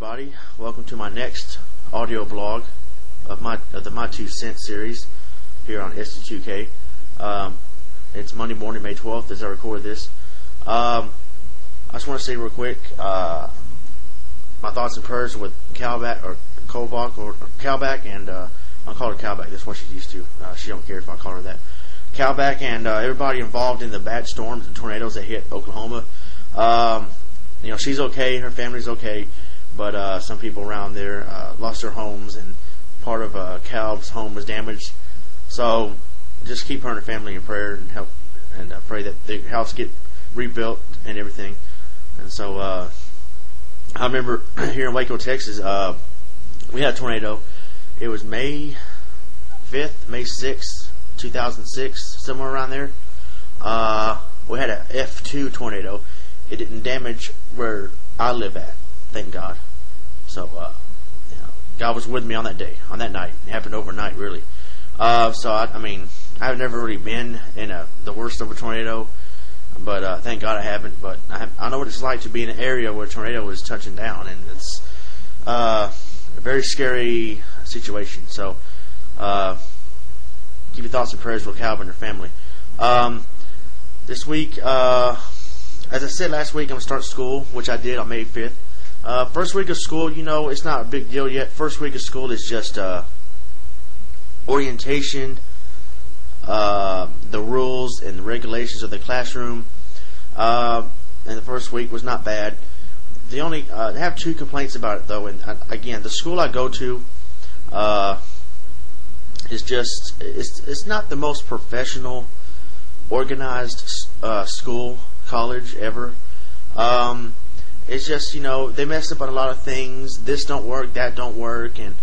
everybody. Welcome to my next audio blog of my of the My Two Cent series here on ST2K. Um, it's Monday morning, May 12th, as I record this. Um, I just want to say real quick, uh, my thoughts and prayers with Calbhach or or, or Calbhach, and uh, I'll call her Calbhach. That's what she's used to. Uh, she don't care if I call her that. Calbhach and uh, everybody involved in the bad storms and tornadoes that hit Oklahoma. Um, you know, she's okay, her family's okay, but uh, some people around there uh, lost their homes, and part of uh, Cal's home was damaged. So just keep her and her family in prayer and help, and uh, pray that the house get rebuilt and everything. And so uh, I remember here in Waco, Texas, uh, we had a tornado. It was May 5th, May 6th, 2006, somewhere around there. Uh, we had a F2 tornado. It didn't damage where I live at, thank God. So, uh, you know, God was with me on that day, on that night. It happened overnight, really. Uh, so, I, I mean, I've never really been in a, the worst of a tornado, but uh, thank God I haven't. But I, have, I know what it's like to be in an area where a tornado is touching down, and it's uh, a very scary situation. So, uh, keep your thoughts and prayers with Calbhach and her family. Um, this week, uh, as I said last week, I'm going to start school, which I did on May 5th. Uh, first week of school, you know, it's not a big deal yet. First week of school is just uh, orientation, uh, the rules and the regulations of the classroom. Uh, and the first week was not bad. The only uh, I have two complaints about it though, and uh, again, the school I go to uh, is just it's it's not the most professional, organized uh, school college ever. Um, it's just you know they mess up on a lot of things. This don't work, that don't work, and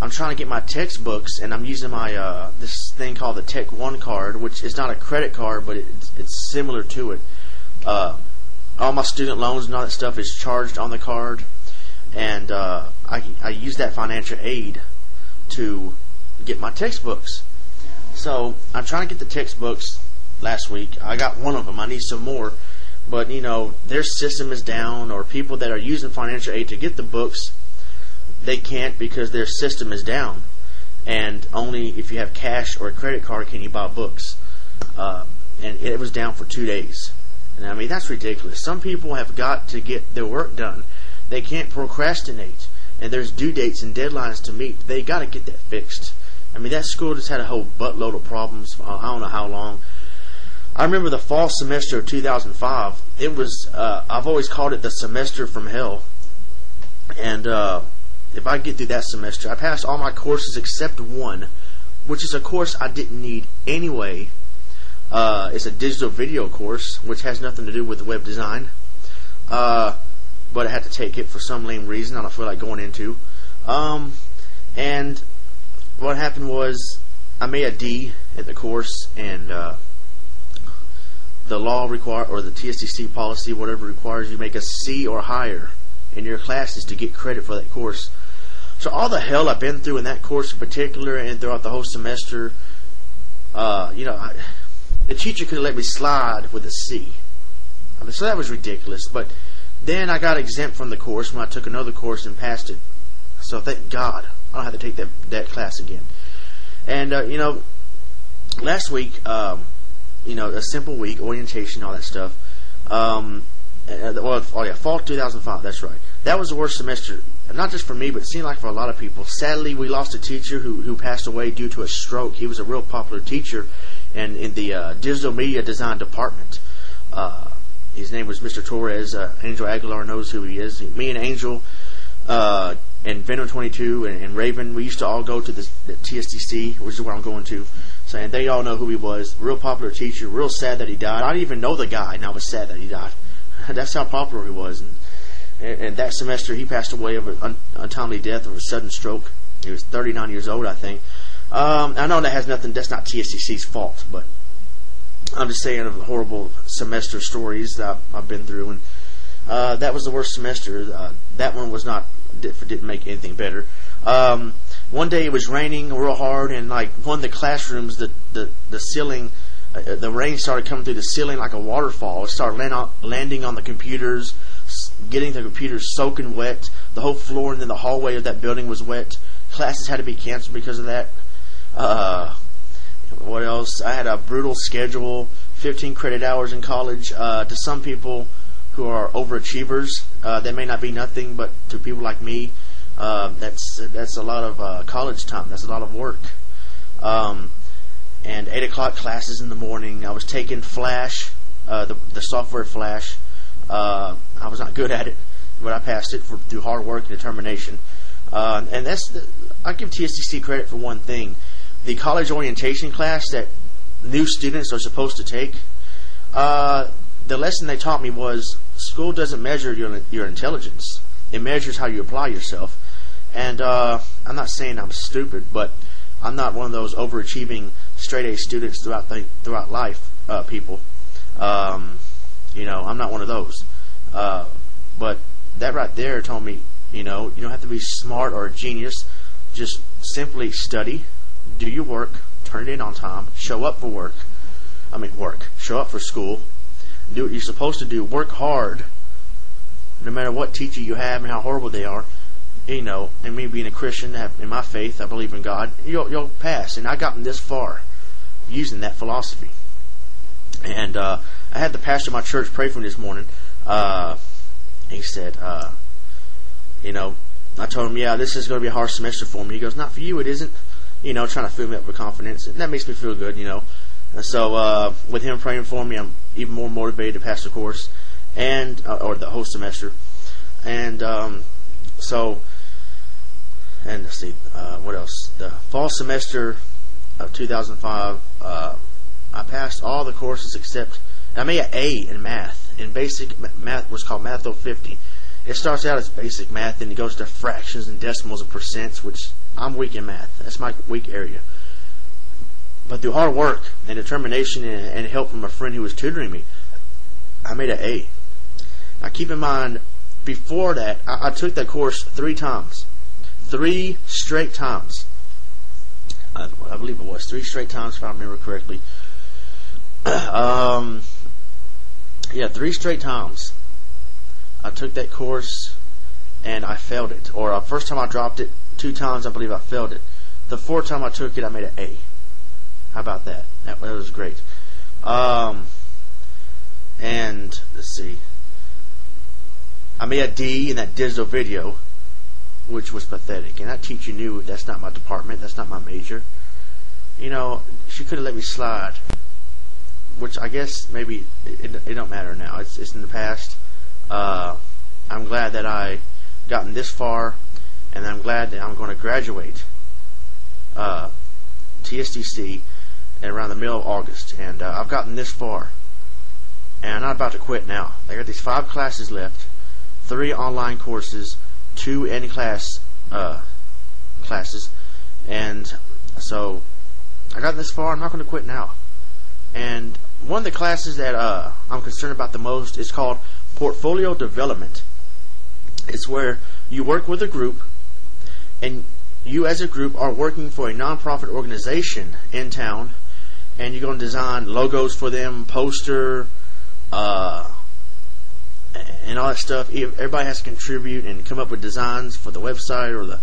I'm trying to get my textbooks, and I'm using my uh, this thing called the Tech One card, which is not a credit card, but it's, it's similar to it. Uh, all my student loans and all that stuff is charged on the card, and uh, I I use that financial aid to get my textbooks. So I'm trying to get the textbooks last week. I got one of them. I need some more. But, you know, their system is down, or people that are using financial aid to get the books, they can't because their system is down. And only if you have cash or a credit card can you buy books. Uh, and it was down for two days. And I mean, that's ridiculous. Some people have got to get their work done. They can't procrastinate. And there's due dates and deadlines to meet. They got to get that fixed. I mean, that school just had a whole buttload of problems. I don't know how long. I remember the fall semester of 2005. It was, uh, I've always called it the semester from hell. And uh, if I get through that semester, I passed all my courses except one, which is a course I didn't need anyway. Uh, it's a digital video course, which has nothing to do with web design. Uh, but I had to take it for some lame reason I don't feel like going into. Um, and what happened was I made a D at the course, and uh, the law require or the TSTC policy, whatever requires you make a C or higher in your classes to get credit for that course. So all the hell I've been through in that course in particular, and throughout the whole semester, uh, you know, I, the teacher could have let me slide with a C. I mean, so that was ridiculous. But then I got exempt from the course when I took another course and passed it. So thank God I don't have to take that that class again. And uh, you know, last week. Um, you know, a simple week, orientation, all that stuff. Um, uh, well, oh yeah, fall 2005. That's right. That was the worst semester, not just for me, but it seemed like for a lot of people. Sadly, we lost a teacher who who passed away due to a stroke. He was a real popular teacher, and in the uh, digital media design department. Uh, his name was Mr. Torres. Uh, Angel Aguilar knows who he is. Me and Angel uh, and Venom 22 and, and, Raven, we used to all go to this, the TSTC, which is where I'm going to saying they all know who he was. Real popular teacher. Real sad that he died. I didn't even know the guy, and I was sad that he died. That's how popular he was. And, and, that semester, he passed away of an un, untimely death of a sudden stroke. He was 39 years old, I think. Um, I know that has nothing. That's not TSTC's fault, but I'm just saying of the horrible semester stories that I've been through, and uh, that was the worst semester. Uh, that one was not didn't make anything better. Um, one day it was raining real hard, and like one of the classrooms, the the the ceiling, uh, the rain started coming through the ceiling like a waterfall. It started land on, landing on the computers, getting the computers soaking wet. The whole floor and then the hallway of that building was wet. Classes had to be canceled because of that. Uh, what else? I had a brutal schedule, 15 credit hours in college. Uh, to some people who are overachievers, uh, that may not be nothing, but to people like me, uh, that's that's a lot of uh, college time. That's a lot of work. Um, and eight o'clock classes in the morning. I was taking Flash, uh, the the software Flash. Uh, I was not good at it, but I passed it for, through hard work and determination. Uh, and that's the, I give TSTC credit for one thing: the college orientation class that new students are supposed to take. Uh, the lesson they taught me was school doesn't measure your your intelligence; it measures how you apply yourself. And uh, I'm not saying I'm stupid, but I'm not one of those overachieving straight A students throughout the, throughout life uh, people. Um, you know, I'm not one of those. Uh, but that right there told me, you know, you don't have to be smart or a genius. Just simply study, do your work, turn it in on time, show up for work. I mean, work. Show up for school. Do what you're supposed to do. Work hard, no matter what teacher you have and how horrible they are you know, and me being a Christian, in my faith, I believe in God, you'll, you'll pass. And I gotten this far using that philosophy. And uh, I had the pastor of my church pray for me this morning. Uh, he said, uh, you know, I told him, yeah, this is going to be a hard semester for me. He goes, not for you, it isn't. You know, trying to fill me up with confidence. And that makes me feel good, you know. And so uh, with him praying for me, I'm even more motivated to pass the course and uh, or the whole semester. And um, so and let's see uh, what else. The fall semester of 2005, uh, I passed all the courses except I made an A in math. In basic math, was called Math 50. It starts out as basic math, and it goes to fractions and decimals and percents, which I'm weak in math. That's my weak area. But through hard work and determination and, and help from a friend who was tutoring me, I made an A. Now keep in mind, before that, I, I took that course three times three straight times. I, I, believe it was three straight times, if I remember correctly. um, yeah, three straight times. I took that course and I failed it. Or uh, first time I dropped it, two times I believe I failed it. The fourth time I took it, I made an A. How about that? That, that was great. Um, and let's see. I made a D in that digital video which was pathetic. And that teacher knew that's not my department, that's not my major. You know, she could have let me slide, which I guess maybe it, it, it don't matter now. It's, it's in the past. Uh, I'm glad that I gotten this far, and I'm glad that I'm going to graduate uh, TSTC at around the middle of August, and uh, I've gotten this far, and I'm not about to quit now. I got these five classes left, three online courses two in class uh, classes, and so I got this far. I'm not going to quit now. And one of the classes that uh, I'm concerned about the most is called portfolio development. It's where you work with a group, and you as a group are working for a nonprofit organization in town, and you're going to design logos for them, poster, uh, and all that stuff. Everybody has to contribute and come up with designs for the website or the,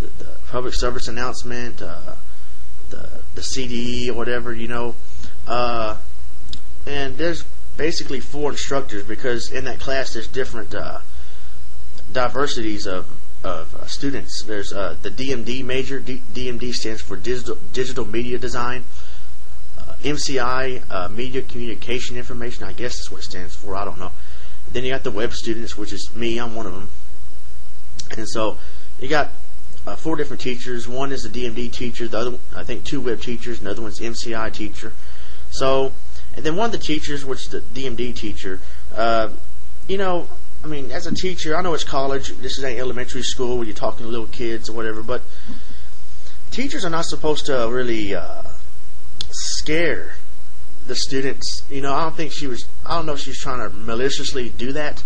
the, public service announcement, uh, the the CD or whatever, you know. Uh, and there's basically four instructors because in that class there's different uh, diversities of of uh, students. There's uh, the DMD major. D- DMD stands for digital digital media design. Uh, MCI, uh, media communication information. I guess that's what it stands for. I don't know. Then you got the web students, which is me. I'm one of them. And so you got uh, four different teachers. One is a DMD teacher. The other, I think, two web teachers. Another one's MCI teacher. So, and then one of the teachers, which is the DMD teacher, uh, you know, I mean, as a teacher, I know it's college. This is an elementary school where you're talking to little kids or whatever, but teachers are not supposed to really uh, scare the students. You know, I don't think she was. I don't know if she was trying to maliciously do that,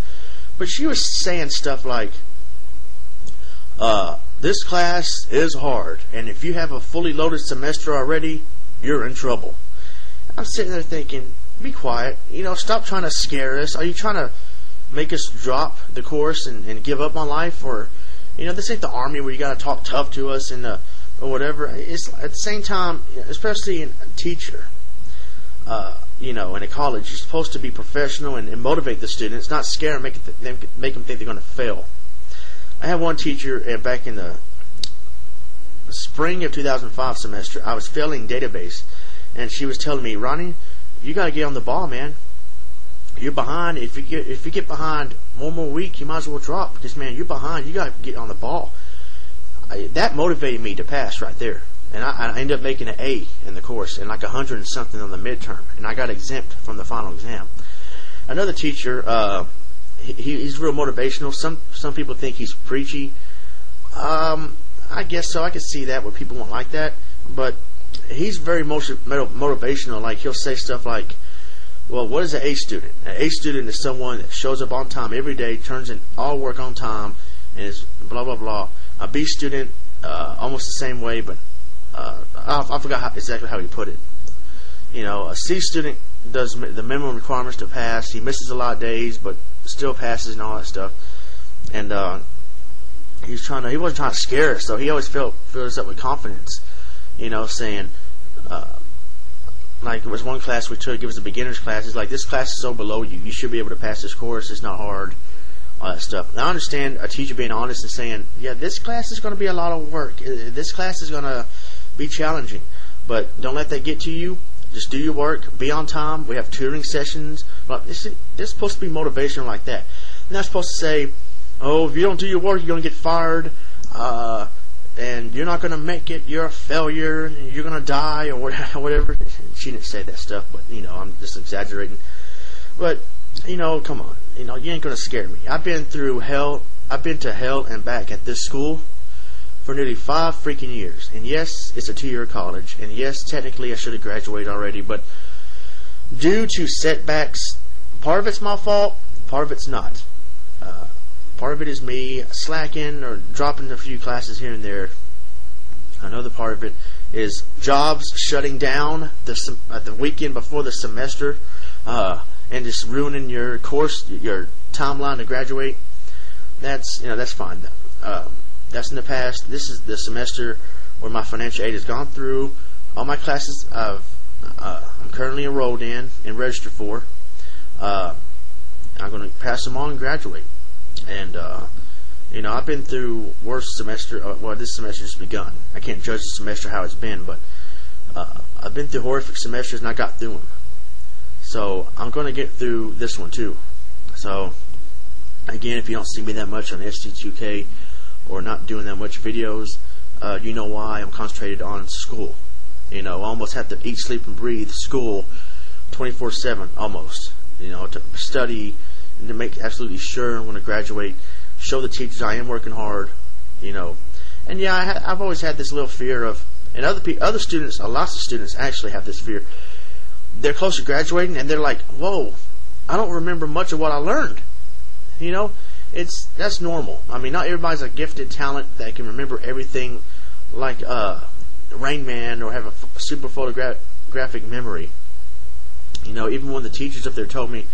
but she was saying stuff like, uh, "This class is hard, and if you have a fully loaded semester already, you're in trouble." I'm sitting there thinking, "Be quiet. You know, stop trying to scare us. Are you trying to make us drop the course and, and give up on life, or you know, this ain't the army where you got to talk tough to us and uh, or whatever. It's at the same time, especially in a teacher, uh, you know, in a college, you're supposed to be professional and, and motivate the students, not scare them, make them, make them think they're going to fail. I had one teacher uh, back in the spring of 2005 semester. I was failing database, and she was telling me, Ronnie, you got to get on the ball, man. You're behind. If you get if you get behind one more week, you might as well drop because man, you're behind. You got to get on the ball. I, that motivated me to pass right there, and I, I ended up making an A in the course and like a hundred and something on the midterm, and I got exempt from the final exam. Another teacher. Uh, he, he's real motivational. Some some people think he's preachy. Um, I guess so. I can see that where people won't like that, but he's very motivational. Like he'll say stuff like, "Well, what is an A student? An A student is someone that shows up on time every day, turns in all work on time, and is blah blah blah." A B student, uh, almost the same way, but uh, I, I, forgot how, exactly how he put it. You know, a C student does the minimum requirements to pass. He misses a lot of days, but still passes and all that stuff. And uh, he was trying to he wasn't trying to scare us, so he always felt filled us up with confidence. You know, saying uh, like it was one class we took. It was a beginners class. It's like this class is so below you. You should be able to pass this course. It's not hard. All that stuff. Now, I understand a teacher being honest and saying, "Yeah, this class is going to be a lot of work. This class is going to be challenging." But don't let that get to you. Just do your work. Be on time. We have tutoring sessions. But this is, supposed to be motivational like that. You're not supposed to say, "Oh, if you don't do your work, you're going to get fired." Uh, and you're not going to make it. You're a failure. You're going to die, or whatever. She didn't say that stuff, but you know, I'm just exaggerating. But you know, come on, you know, you ain't going to scare me. I've been through hell. I've been to hell and back at this school for nearly five freaking years. And yes, it's a two-year college. And yes, technically I should have graduated already, but due to setbacks, part of it's my fault, part of it's not. Uh, part of it is me slacking or dropping a few classes here and there. Another part of it is jobs shutting down the the weekend before the semester, uh, and just ruining your course, your timeline to graduate. That's you know that's fine. Um, that's in the past. This is the semester where my financial aid has gone through. All my classes I've, uh, I'm currently enrolled in and registered for. Uh, I'm going to pass them on and graduate. And, uh, you know, I've been through worse semester. Uh, well, this semester has begun. I can't judge the semester how it's been, but uh, I've been through horrific semesters and I got through them. So I'm going to get through this one too. So again, if you don't see me that much on ST2K, or not doing that much videos, uh, you know why I'm concentrated on school. You know, I almost have to eat, sleep, and breathe school 24/7 almost. You know, to study and to make absolutely sure I'm going to graduate. Show the teachers I am working hard. You know, and yeah, I ha- I've always had this little fear of, and other pe- other students, uh, lots of students actually have this fear. They're close to graduating, and they're like, "Whoa, I don't remember much of what I learned." You know, it's that's normal. I mean, not everybody's a gifted talent that can remember everything like uh, Rain Man or have a f- super photographic memory. You know, even when the teachers up there told me,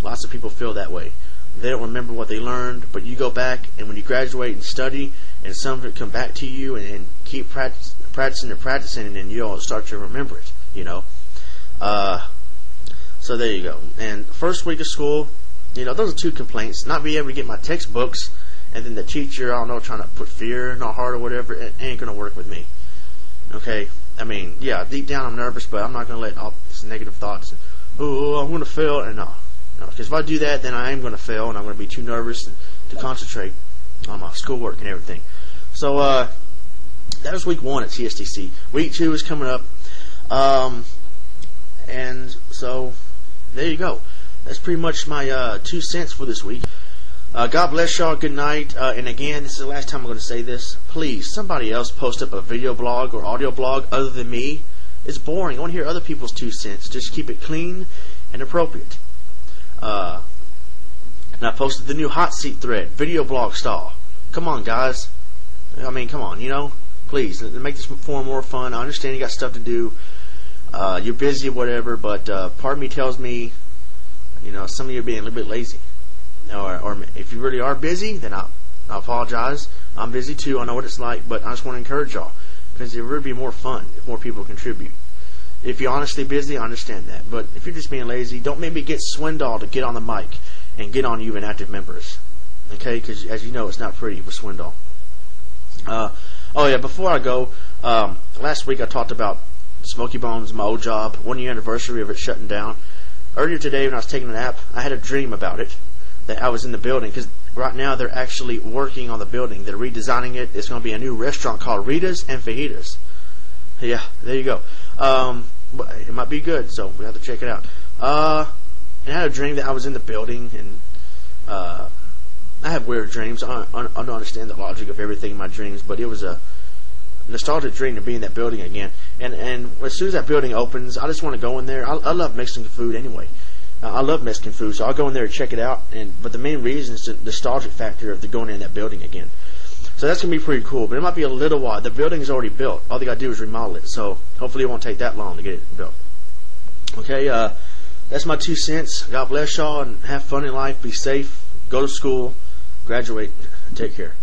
lots of people feel that way. They don't remember what they learned, but you go back and when you graduate and study, and some of it come back to you, and, and keep practice, practicing and practicing, and then you'll start to remember it. You know. Uh, so there you go. And first week of school, you know, those are two complaints. Not being able to get my textbooks, and then the teacher, I don't know, trying to put fear in my heart or whatever, it ain't going to work with me. Okay? I mean, yeah, deep down I'm nervous, but I'm not going to let all these negative thoughts, oh, I'm going to fail, and no. no. Because if I do that, then I am going to fail, and I'm going to be too nervous to concentrate on my schoolwork and everything. So, uh, that was week one at TSTC. Week two is coming up. Um, and so, there you go that's pretty much my uh, two cents for this week. Uh, God bless y'all. Good night. Uh, and again, this is the last time I'm going to say this. Please, somebody else post up a video blog or audio blog other than me. It's boring. I want to hear other people's two cents. Just keep it clean and appropriate. Uh, and I posted the new hot seat thread, video blog style. Come on, guys. I mean, come on. You know, please make this forum more fun. I understand you got stuff to do. Uh, you're busy, whatever. But uh, part of me tells me you know, some of you are being a little bit lazy. or, or if you really are busy, then I, I apologize. I'm busy too. I know what it's like, but I just want to encourage y'all because it would be more fun if more people contribute. If you're honestly busy, I understand that. But if you're just being lazy, don't maybe get Swindoll to get on the mic and get on you inactive members. Okay, because as you know, it's not pretty with Swindoll. Uh, oh yeah, before I go, um, last week I talked about Smokey Bones, my old job, one year anniversary of it shutting down. Earlier today, when I was taking a nap, I had a dream about it that I was in the building because right now they're actually working on the building. They're redesigning it. It's going to be a new restaurant called Rita's and Fajitas. Yeah, there you go. Um, it might be good, so we have to check it out. Uh, and I had a dream that I was in the building, and uh, I have weird dreams. I, I, I don't understand the logic of everything in my dreams, but it was a nostalgic dream to be in that building again. And and as soon as that building opens, I just want to go in there. I, I love Mexican food anyway. Uh, I love Mexican food, so I'll go in there and check it out. And but the main reason is the nostalgic factor of the going in that building again. So that's gonna be pretty cool. But it might be a little while. The building is already built. All they gotta do is remodel it. So hopefully it won't take that long to get it built. Okay, uh, that's my two cents. God bless y'all and have fun in life. Be safe. Go to school. Graduate. Take care.